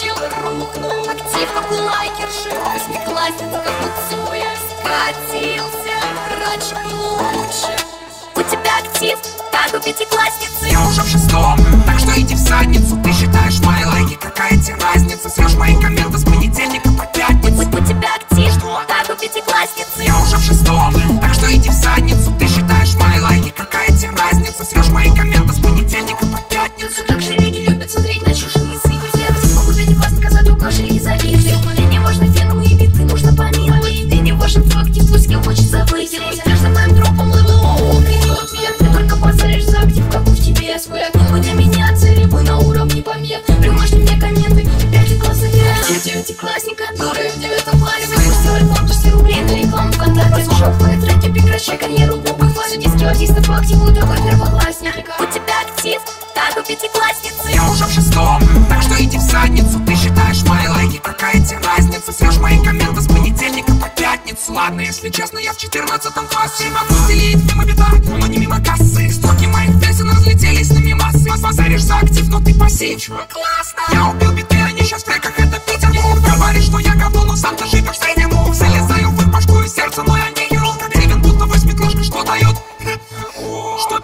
чел Рухнул актив, как лайкерши. Восьмиклассница, Муцуя Скатился, было лучше. У тебя актив, как у пятиклассницы. Я уже в шестом, так что иди в задницу. Ты считаешь мои лайки, какая тебе разница? Съешь мои комменты с понедельника по пятницу. У тебя актив, как у пятиклассницы. Я уже в шестом, так что иди в задницу прекращай карьеру любых классе Диски артистов по активу, такой первоклассник У тебя актив, как у пятиклассницы. Я уже в шестом, так что иди в задницу. Ты считаешь мои лайки, какая тебе разница? Съешь мои комменты с понедельника по пятницу. Ладно, если честно, я в четырнадцатом классе. Могу стелить мимо беда, но не мимо кассы. Строки моих песен разлетелись на мимасы. Базаришь за актив, но ты пассив. Чувак, классно! Я убил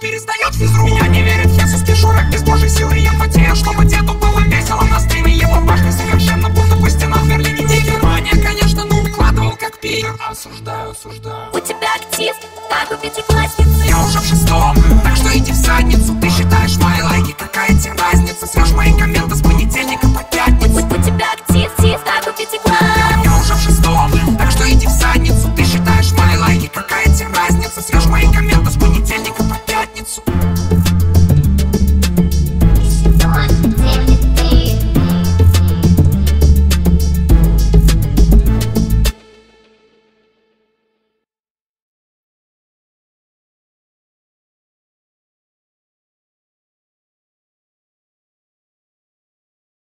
перестает физру. Меня не верит Хесус, Кишурок, без божьей силы. Я потею, чтобы деду было весело На стриме. Его башни совершенно будто бы стена в Берлине Не Германия, конечно, ну выкладывал как пир. Осуждаю, осуждаю. У тебя актив, как у пятиклассницы Я уже в шестом, так что иди в задницу, ты